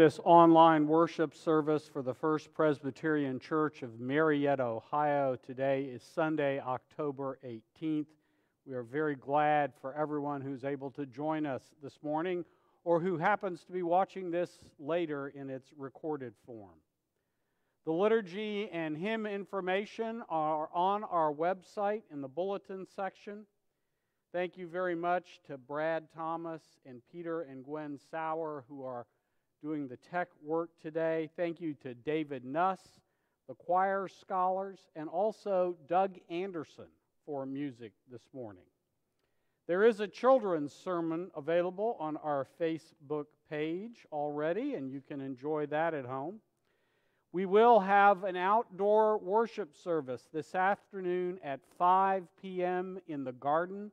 this online worship service for the First Presbyterian Church of Marietta, Ohio. Today is Sunday, October 18th. We are very glad for everyone who's able to join us this morning or who happens to be watching this later in its recorded form. The liturgy and hymn information are on our website in the bulletin section. Thank you very much to Brad Thomas and Peter and Gwen Sauer who are doing the tech work today. Thank you to David Nuss, the choir scholars, and also Doug Anderson for music this morning. There is a children's sermon available on our Facebook page already, and you can enjoy that at home. We will have an outdoor worship service this afternoon at 5 p.m. in the garden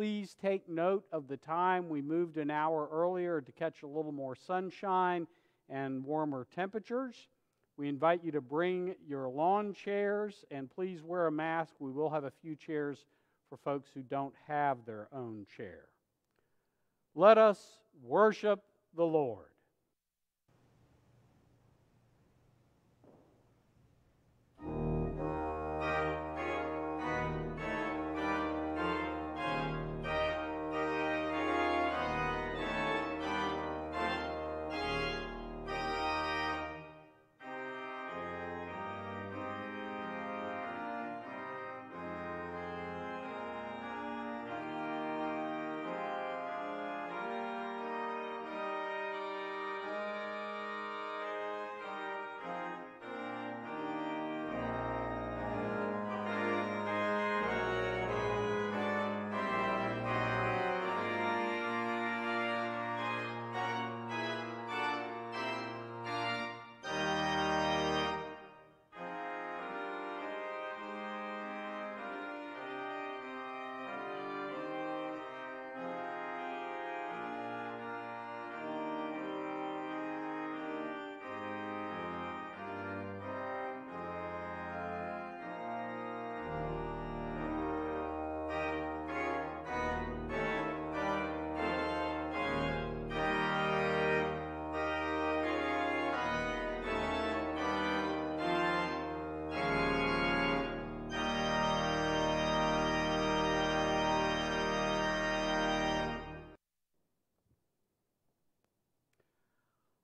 Please take note of the time. We moved an hour earlier to catch a little more sunshine and warmer temperatures. We invite you to bring your lawn chairs and please wear a mask. We will have a few chairs for folks who don't have their own chair. Let us worship the Lord.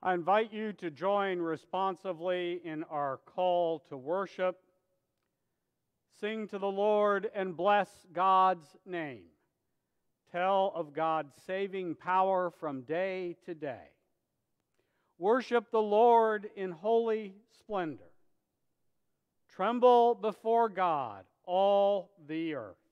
I invite you to join responsively in our call to worship. Sing to the Lord and bless God's name. Tell of God's saving power from day to day. Worship the Lord in holy splendor. Tremble before God, all the earth.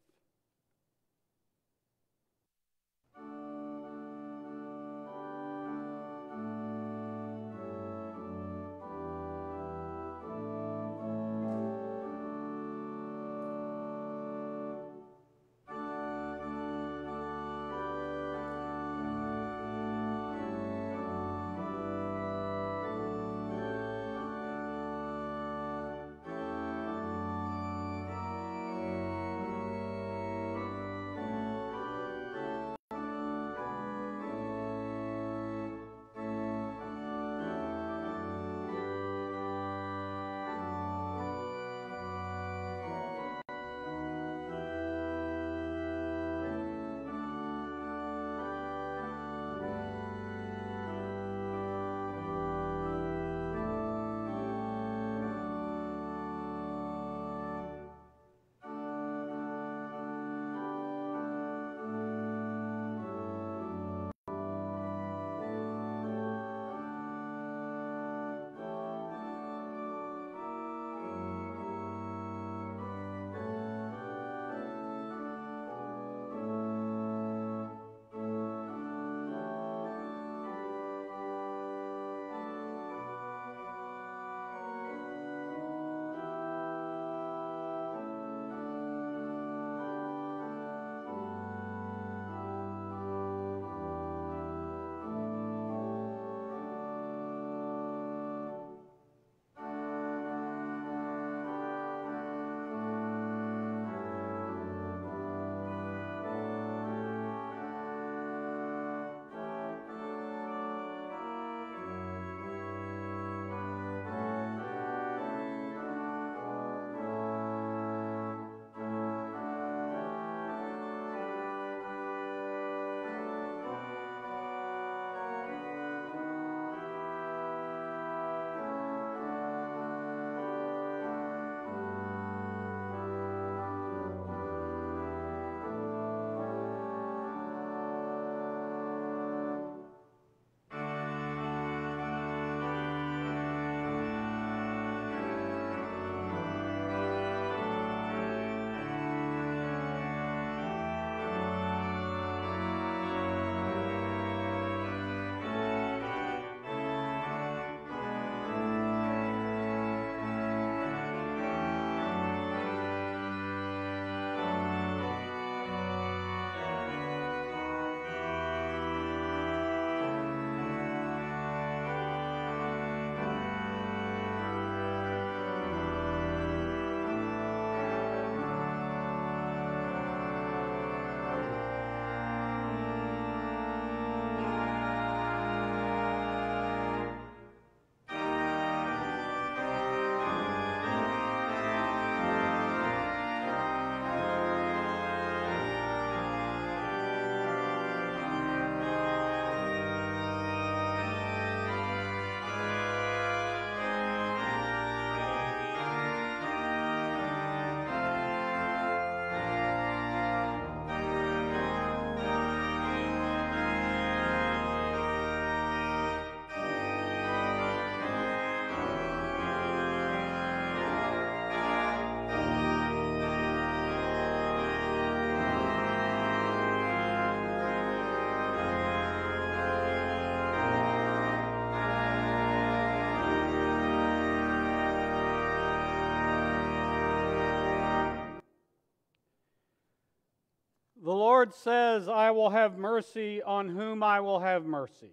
Lord says, I will have mercy on whom I will have mercy,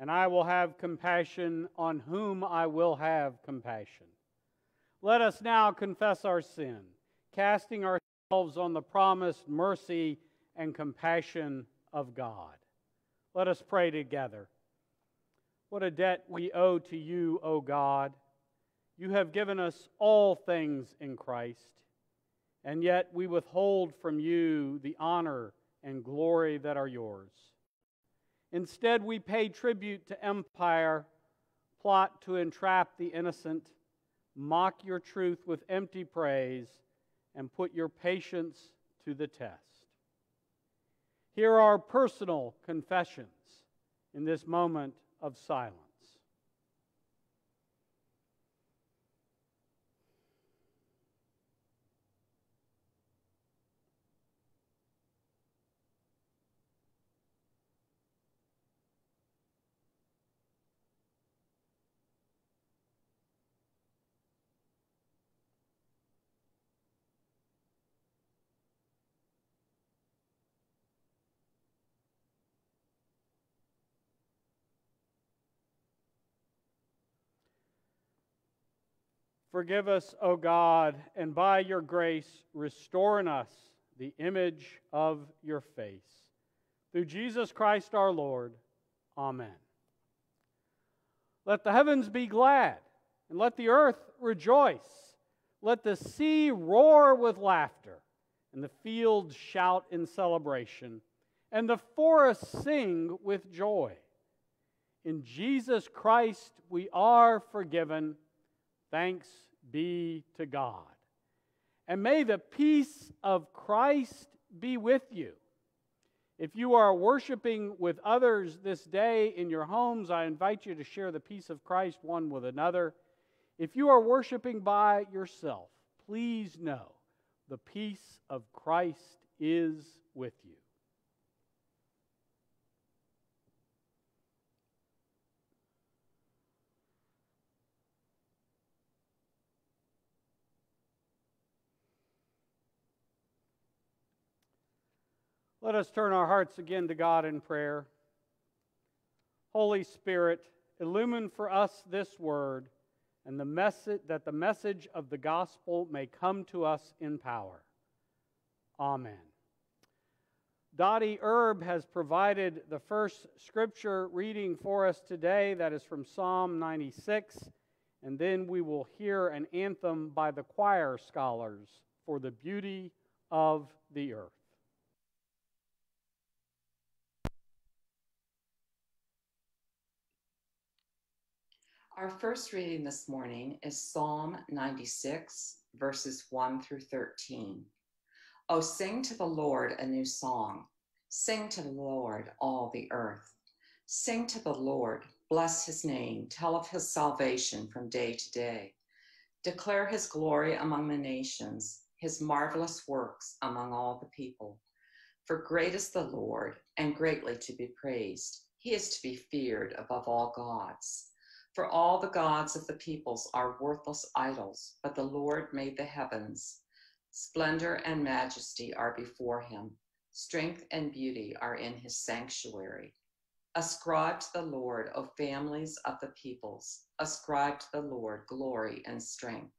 and I will have compassion on whom I will have compassion. Let us now confess our sin, casting ourselves on the promised mercy and compassion of God. Let us pray together. What a debt we owe to you, O God. You have given us all things in Christ, and yet we withhold from you the honor and glory that are yours. Instead, we pay tribute to empire, plot to entrap the innocent, mock your truth with empty praise, and put your patience to the test. Here are personal confessions in this moment of silence. Forgive us, O God, and by your grace, restore in us the image of your face. Through Jesus Christ our Lord. Amen. Let the heavens be glad, and let the earth rejoice. Let the sea roar with laughter, and the fields shout in celebration, and the forests sing with joy. In Jesus Christ we are forgiven. Thanks be to God. And may the peace of Christ be with you. If you are worshiping with others this day in your homes, I invite you to share the peace of Christ one with another. If you are worshiping by yourself, please know the peace of Christ is with you. Let us turn our hearts again to God in prayer. Holy Spirit, illumine for us this word and the message that the message of the gospel may come to us in power. Amen. Dottie Erb has provided the first scripture reading for us today, that is from Psalm 96, and then we will hear an anthem by the choir scholars for the beauty of the earth. Our first reading this morning is Psalm 96, verses 1 through 13. Oh, sing to the Lord a new song. Sing to the Lord, all the earth. Sing to the Lord, bless his name, tell of his salvation from day to day. Declare his glory among the nations, his marvelous works among all the people. For great is the Lord, and greatly to be praised. He is to be feared above all gods. For all the gods of the peoples are worthless idols, but the Lord made the heavens. Splendor and majesty are before him. Strength and beauty are in his sanctuary. Ascribe to the Lord, O families of the peoples. Ascribe to the Lord glory and strength.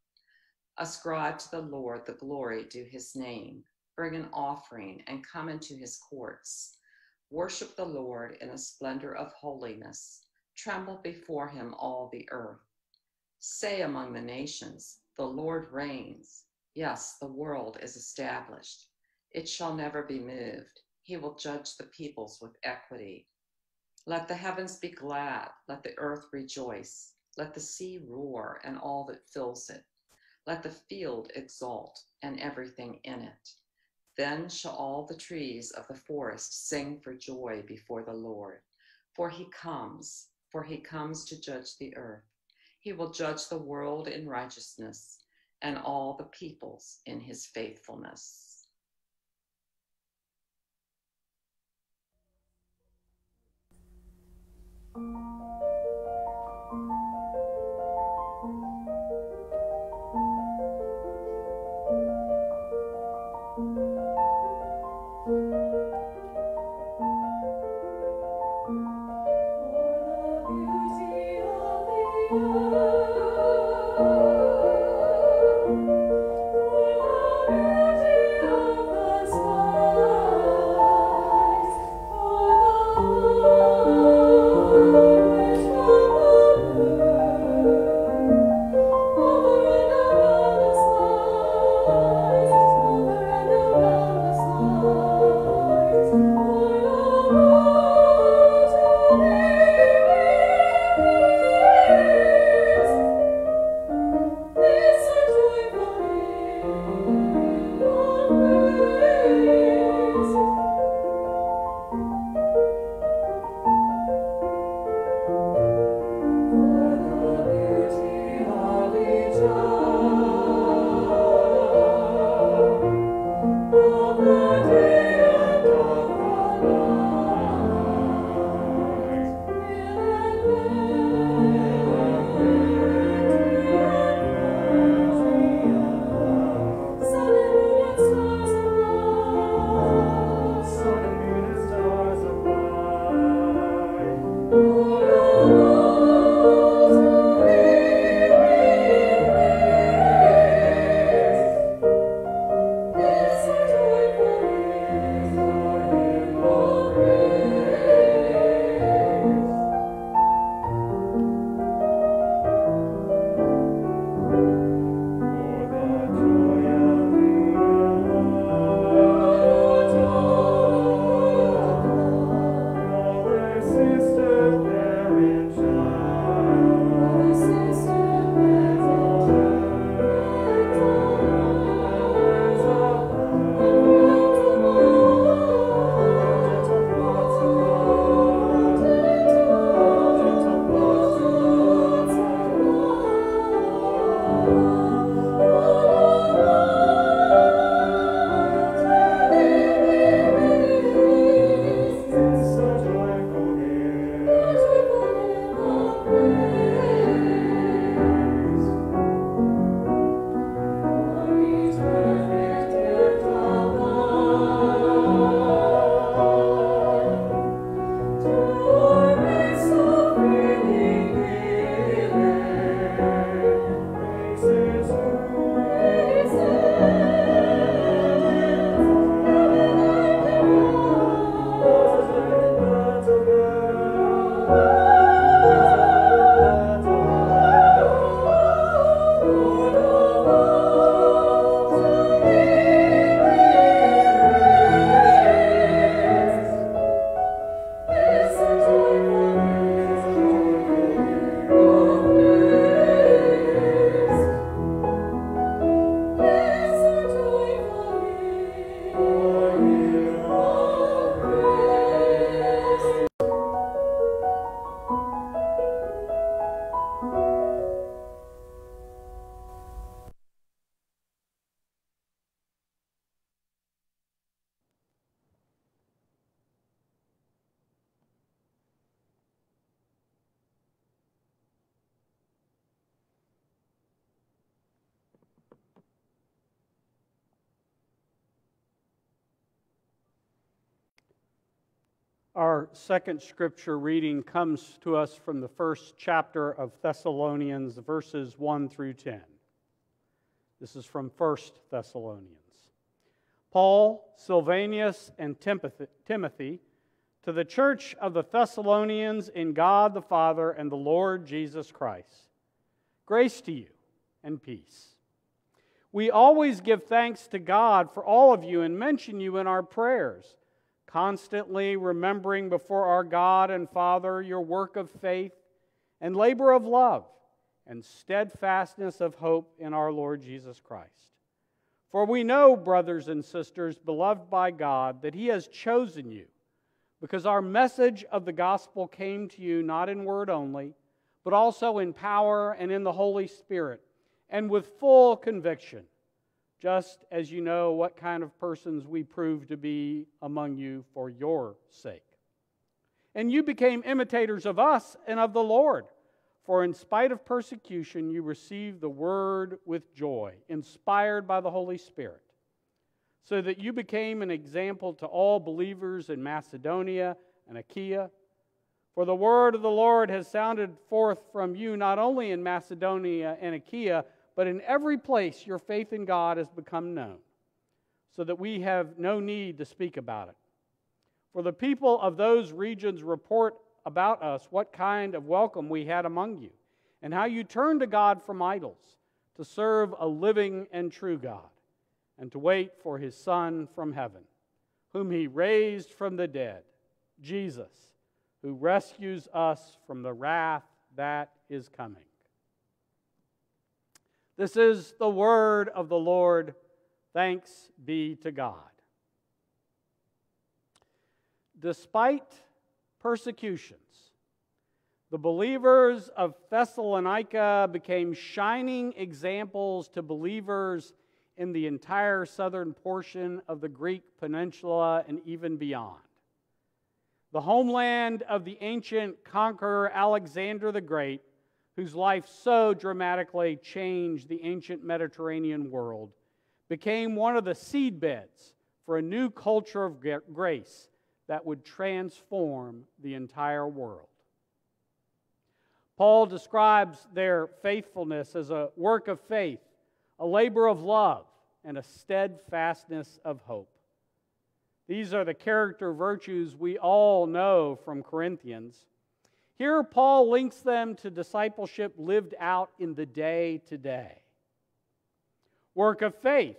Ascribe to the Lord the glory due his name. Bring an offering and come into his courts. Worship the Lord in a splendor of holiness. Tremble before him all the earth. Say among the nations, The Lord reigns. Yes, the world is established. It shall never be moved. He will judge the peoples with equity. Let the heavens be glad. Let the earth rejoice. Let the sea roar and all that fills it. Let the field exult and everything in it. Then shall all the trees of the forest sing for joy before the Lord, for he comes for he comes to judge the earth. He will judge the world in righteousness and all the peoples in his faithfulness. Second scripture reading comes to us from the first chapter of Thessalonians, verses 1 through 10. This is from 1 Thessalonians. Paul, Silvanus, and Timothy, to the church of the Thessalonians in God the Father and the Lord Jesus Christ. Grace to you and peace. We always give thanks to God for all of you and mention you in our prayers constantly remembering before our God and Father your work of faith and labor of love and steadfastness of hope in our Lord Jesus Christ. For we know, brothers and sisters, beloved by God, that He has chosen you, because our message of the gospel came to you not in word only, but also in power and in the Holy Spirit, and with full conviction just as you know what kind of persons we prove to be among you for your sake. And you became imitators of us and of the Lord. For in spite of persecution, you received the word with joy, inspired by the Holy Spirit, so that you became an example to all believers in Macedonia and Achaia. For the word of the Lord has sounded forth from you not only in Macedonia and Achaia, but in every place your faith in God has become known, so that we have no need to speak about it. For the people of those regions report about us what kind of welcome we had among you, and how you turned to God from idols to serve a living and true God and to wait for his Son from heaven, whom he raised from the dead, Jesus, who rescues us from the wrath that is coming. This is the word of the Lord. Thanks be to God. Despite persecutions, the believers of Thessalonica became shining examples to believers in the entire southern portion of the Greek peninsula and even beyond. The homeland of the ancient conqueror Alexander the Great, whose life so dramatically changed the ancient Mediterranean world, became one of the seedbeds for a new culture of grace that would transform the entire world. Paul describes their faithfulness as a work of faith a labor of love, and a steadfastness of hope. These are the character virtues we all know from Corinthians. Here, Paul links them to discipleship lived out in the day to day. Work of faith.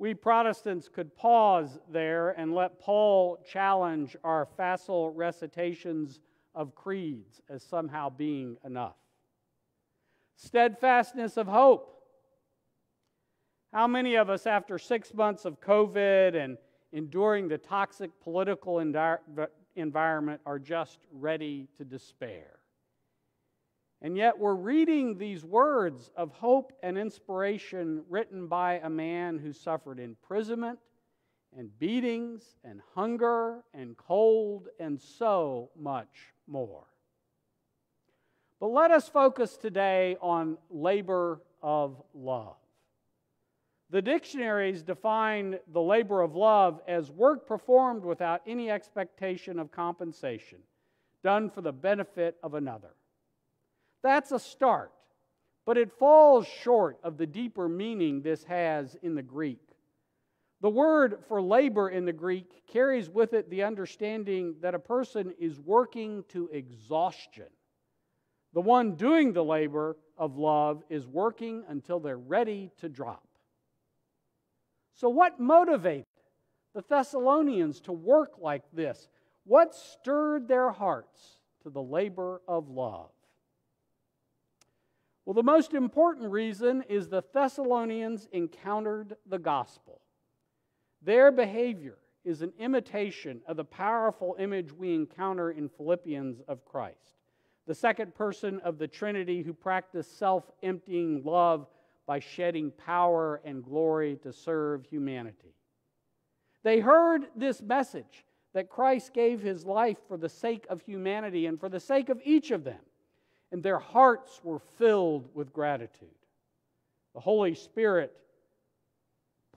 We Protestants could pause there and let Paul challenge our facile recitations of creeds as somehow being enough. Steadfastness of hope. How many of us, after six months of COVID and enduring the toxic political environment, are just ready to despair? And yet, we're reading these words of hope and inspiration written by a man who suffered imprisonment and beatings and hunger and cold and so much more. But let us focus today on labor of love. The dictionaries define the labor of love as work performed without any expectation of compensation, done for the benefit of another. That's a start, but it falls short of the deeper meaning this has in the Greek. The word for labor in the Greek carries with it the understanding that a person is working to exhaustion. The one doing the labor of love is working until they're ready to drop. So, what motivated the Thessalonians to work like this? What stirred their hearts to the labor of love? Well, the most important reason is the Thessalonians encountered the gospel. Their behavior is an imitation of the powerful image we encounter in Philippians of Christ, the second person of the Trinity who practiced self emptying love by shedding power and glory to serve humanity. They heard this message that Christ gave his life for the sake of humanity and for the sake of each of them, and their hearts were filled with gratitude. The Holy Spirit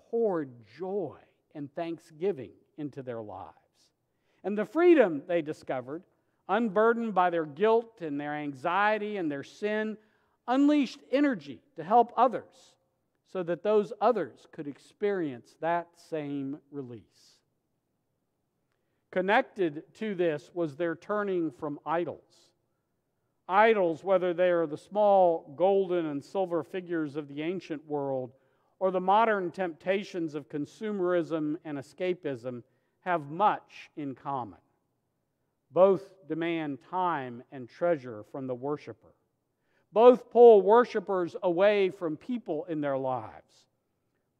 poured joy and thanksgiving into their lives. And the freedom they discovered, unburdened by their guilt and their anxiety and their sin, unleashed energy to help others so that those others could experience that same release. Connected to this was their turning from idols. Idols, whether they are the small golden and silver figures of the ancient world or the modern temptations of consumerism and escapism, have much in common. Both demand time and treasure from the worshiper. Both pull worshipers away from people in their lives.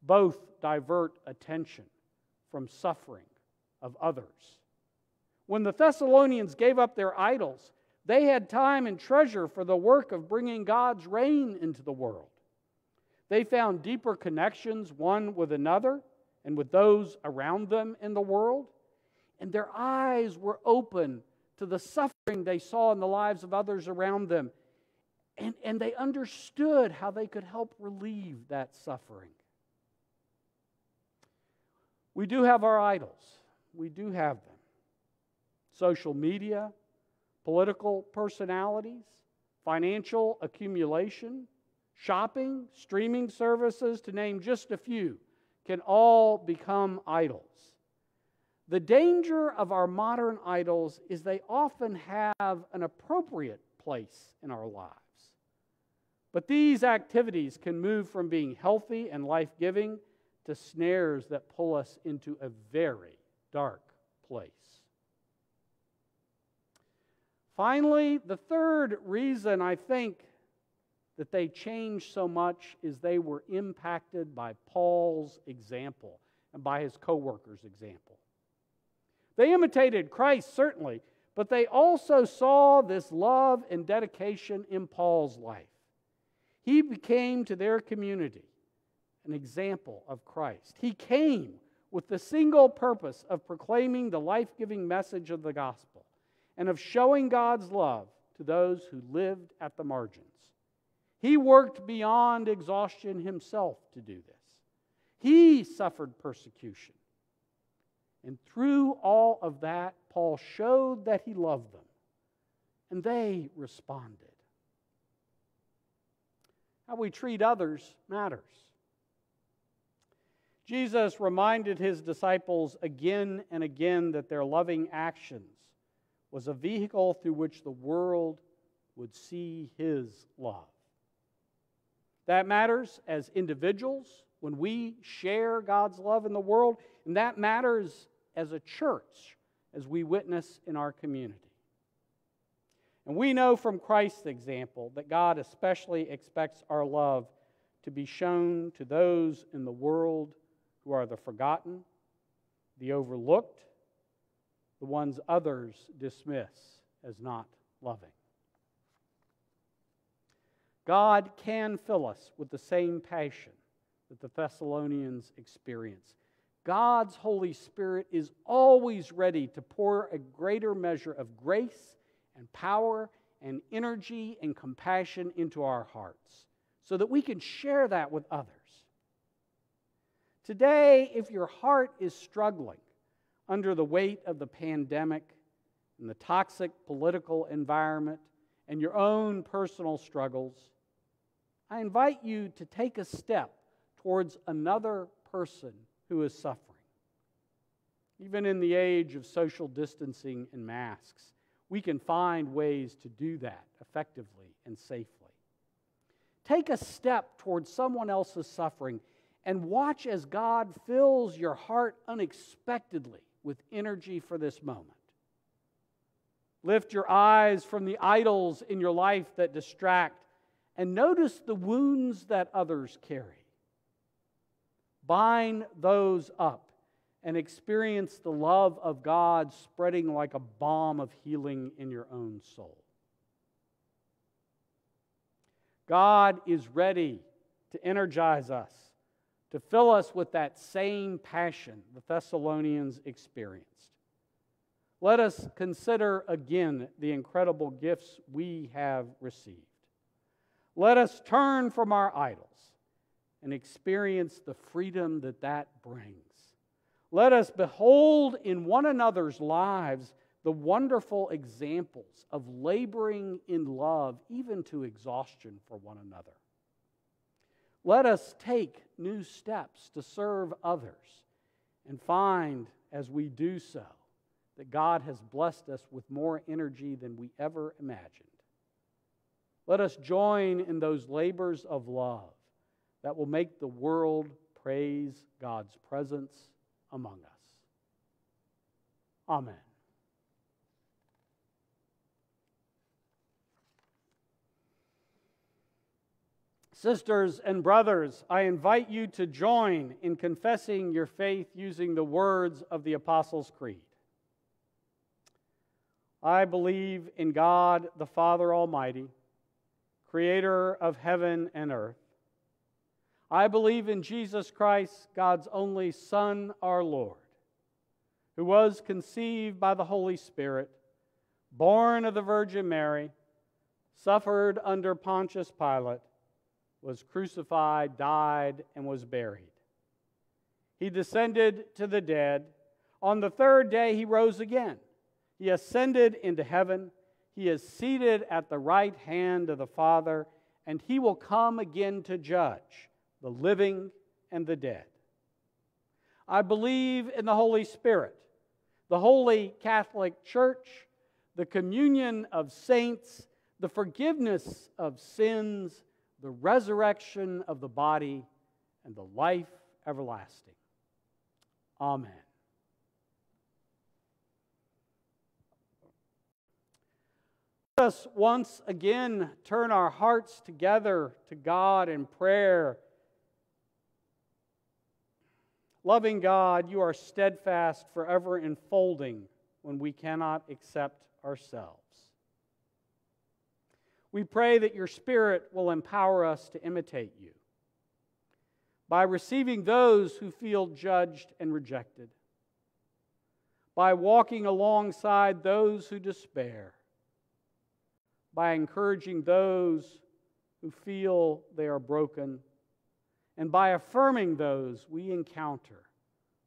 Both divert attention from suffering of others. When the Thessalonians gave up their idols, they had time and treasure for the work of bringing God's reign into the world. They found deeper connections one with another and with those around them in the world, and their eyes were open to the suffering they saw in the lives of others around them and, and they understood how they could help relieve that suffering. We do have our idols, we do have them. Social media, political personalities, financial accumulation, shopping, streaming services, to name just a few, can all become idols. The danger of our modern idols is they often have an appropriate place in our lives. But these activities can move from being healthy and life giving to snares that pull us into a very dark place. Finally, the third reason I think that they changed so much is they were impacted by Paul's example and by his co workers' example. They imitated Christ, certainly, but they also saw this love and dedication in Paul's life. He became to their community an example of Christ. He came with the single purpose of proclaiming the life giving message of the gospel and of showing God's love to those who lived at the margins. He worked beyond exhaustion himself to do this. He suffered persecution. And through all of that, Paul showed that he loved them, and they responded. How we treat others matters. Jesus reminded his disciples again and again that their loving actions was a vehicle through which the world would see his love. That matters as individuals when we share God's love in the world, and that matters as a church as we witness in our community. And we know from Christ's example that God especially expects our love to be shown to those in the world who are the forgotten, the overlooked, the ones others dismiss as not loving. God can fill us with the same passion that the Thessalonians experienced. God's Holy Spirit is always ready to pour a greater measure of grace and power and energy and compassion into our hearts so that we can share that with others. Today, if your heart is struggling under the weight of the pandemic and the toxic political environment and your own personal struggles, I invite you to take a step towards another person who is suffering. Even in the age of social distancing and masks, we can find ways to do that effectively and safely. Take a step towards someone else's suffering and watch as God fills your heart unexpectedly with energy for this moment. Lift your eyes from the idols in your life that distract and notice the wounds that others carry. Bind those up and experience the love of God spreading like a balm of healing in your own soul. God is ready to energize us to fill us with that same passion the Thessalonians experienced. Let us consider again the incredible gifts we have received. Let us turn from our idols and experience the freedom that that brings. Let us behold in one another's lives the wonderful examples of laboring in love, even to exhaustion for one another. Let us take new steps to serve others and find as we do so that God has blessed us with more energy than we ever imagined. Let us join in those labors of love that will make the world praise God's presence among us. Amen. Sisters and brothers, I invite you to join in confessing your faith using the words of the Apostles' Creed. I believe in God the Father Almighty, creator of heaven and earth. I believe in Jesus Christ, God's only Son, our Lord, who was conceived by the Holy Spirit, born of the Virgin Mary, suffered under Pontius Pilate was crucified, died, and was buried. He descended to the dead. On the third day, he rose again. He ascended into heaven. He is seated at the right hand of the Father, and he will come again to judge the living and the dead. I believe in the Holy Spirit, the Holy Catholic Church, the communion of saints, the forgiveness of sins, the resurrection of the body, and the life everlasting. Amen. Let us once again turn our hearts together to God in prayer. Loving God, you are steadfast, forever enfolding when we cannot accept ourselves. We pray that your Spirit will empower us to imitate you by receiving those who feel judged and rejected, by walking alongside those who despair, by encouraging those who feel they are broken, and by affirming those we encounter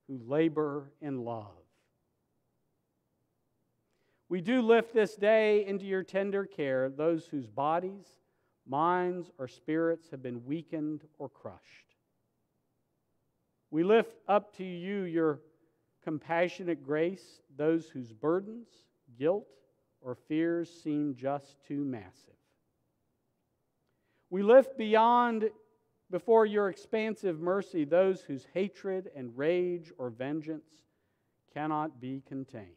who labor in love. We do lift this day into your tender care those whose bodies, minds, or spirits have been weakened or crushed. We lift up to you your compassionate grace, those whose burdens, guilt, or fears seem just too massive. We lift beyond before your expansive mercy those whose hatred and rage or vengeance cannot be contained.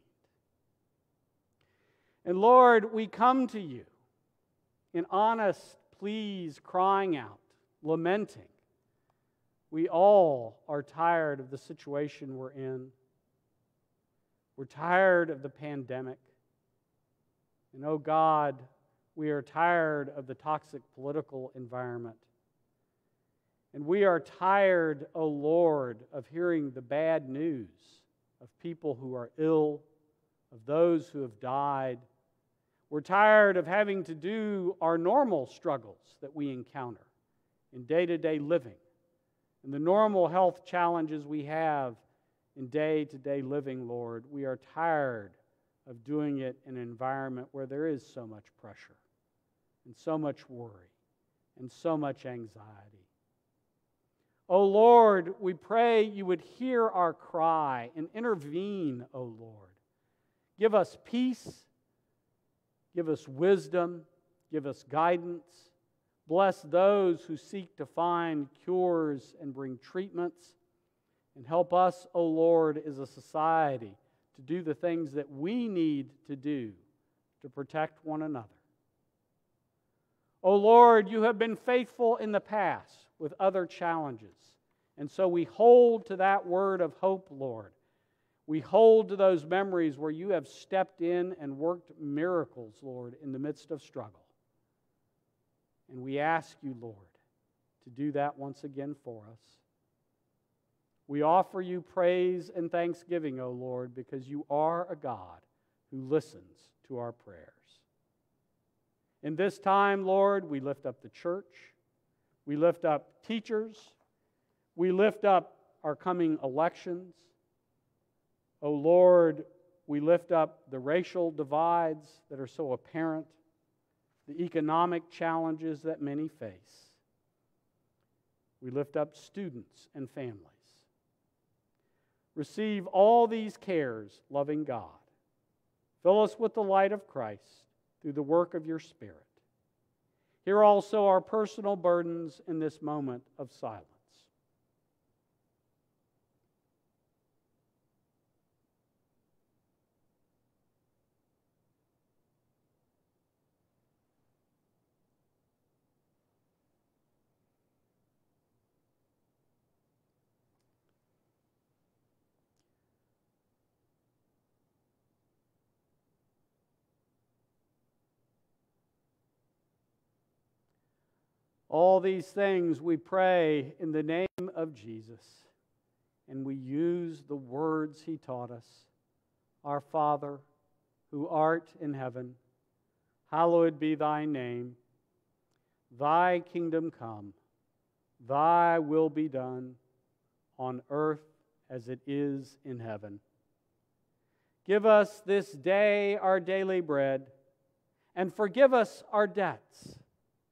And Lord, we come to you in honest pleas, crying out, lamenting we all are tired of the situation we're in. We're tired of the pandemic. And oh God, we are tired of the toxic political environment. And we are tired, O oh Lord, of hearing the bad news of people who are ill, of those who have died. We're tired of having to do our normal struggles that we encounter in day to day living and the normal health challenges we have in day to day living, Lord, we are tired of doing it in an environment where there is so much pressure and so much worry and so much anxiety. Oh Lord, we pray you would hear our cry and intervene, oh Lord. Give us peace, give us wisdom, give us guidance. Bless those who seek to find cures and bring treatments. And help us, O Lord, as a society to do the things that we need to do to protect one another. O oh Lord, you have been faithful in the past with other challenges. And so we hold to that word of hope, Lord. We hold to those memories where you have stepped in and worked miracles, Lord, in the midst of struggle. And we ask you, Lord, to do that once again for us. We offer you praise and thanksgiving, O Lord, because you are a God who listens to our prayers. In this time, Lord, we lift up the church, we lift up teachers, we lift up our coming elections. O Lord, we lift up the racial divides that are so apparent the economic challenges that many face. We lift up students and families. Receive all these cares, loving God. Fill us with the light of Christ through the work of your Spirit. Hear also our personal burdens in this moment of silence. All these things we pray in the name of Jesus, and we use the words he taught us Our Father, who art in heaven, hallowed be thy name. Thy kingdom come, thy will be done on earth as it is in heaven. Give us this day our daily bread, and forgive us our debts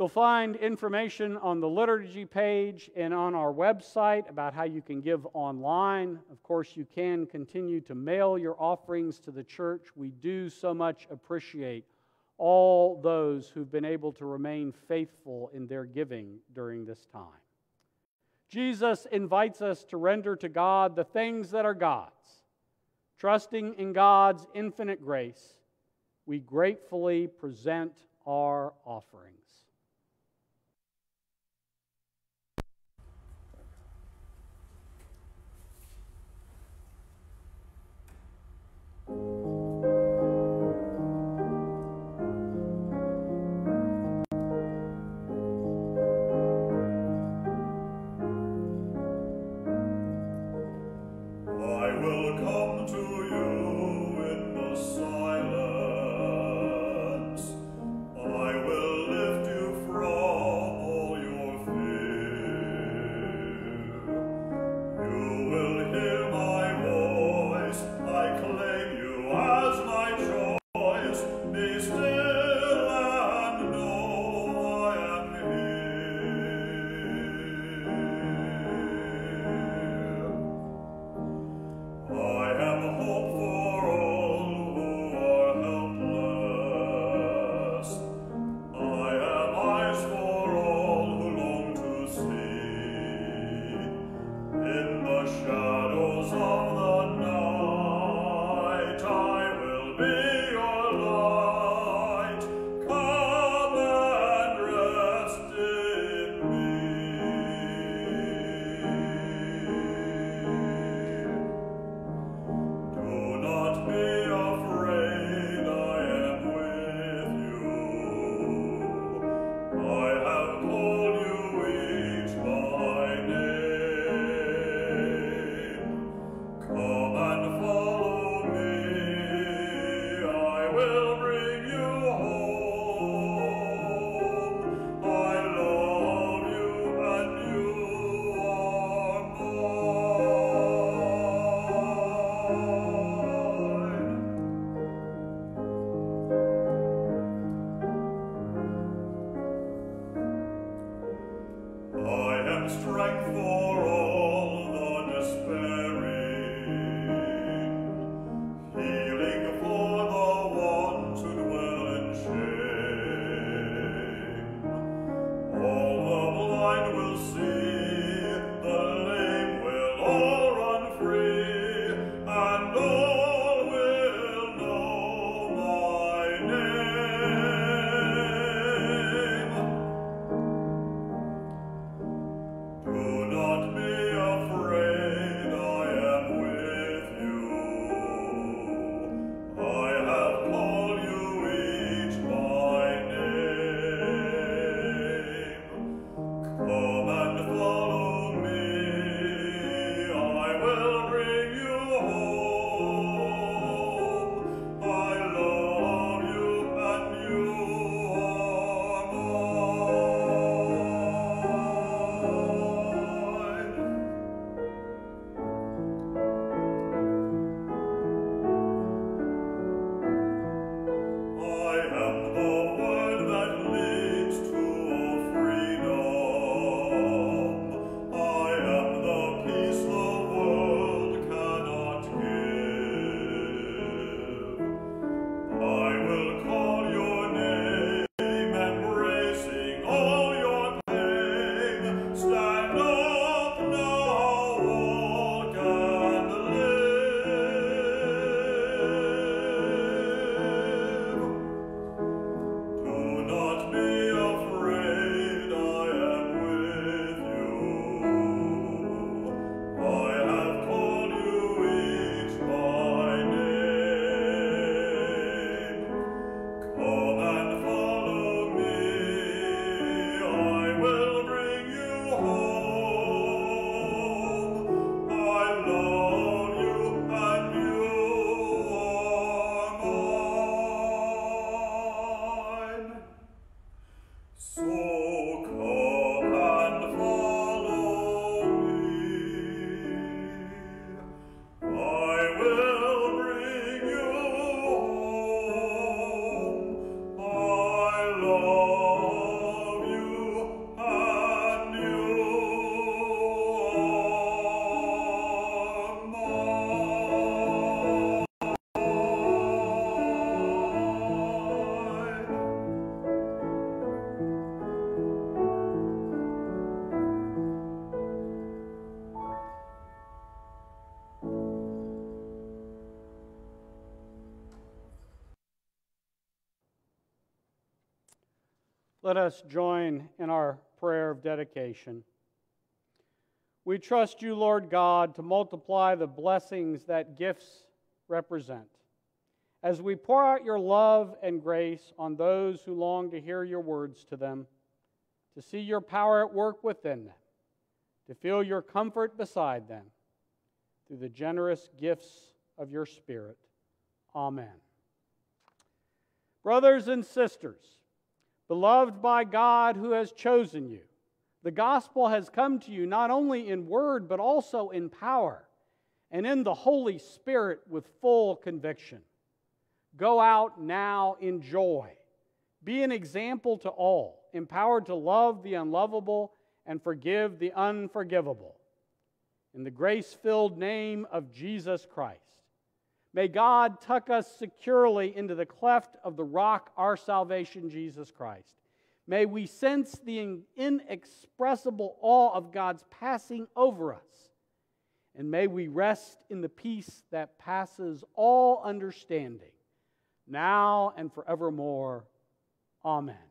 You'll find information on the liturgy page and on our website about how you can give online. Of course, you can continue to mail your offerings to the church. We do so much appreciate all those who've been able to remain faithful in their giving during this time. Jesus invites us to render to God the things that are God's. Trusting in God's infinite grace, we gratefully present our offerings. Let us join in our prayer of dedication. We trust you, Lord God, to multiply the blessings that gifts represent. As we pour out your love and grace on those who long to hear your words to them, to see your power at work within them, to feel your comfort beside them, through the generous gifts of your Spirit. Amen. Brothers and sisters, beloved by God who has chosen you, the gospel has come to you not only in word, but also in power and in the Holy Spirit with full conviction. Go out now in joy. Be an example to all, empowered to love the unlovable and forgive the unforgivable. In the grace filled name of Jesus Christ, may God tuck us securely into the cleft of the rock, our salvation, Jesus Christ May we sense the inexpressible awe of God's passing over us. And may we rest in the peace that passes all understanding, now and forevermore. Amen.